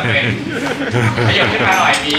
ก็จะเปนขยับขึ้นมาหน่อยมี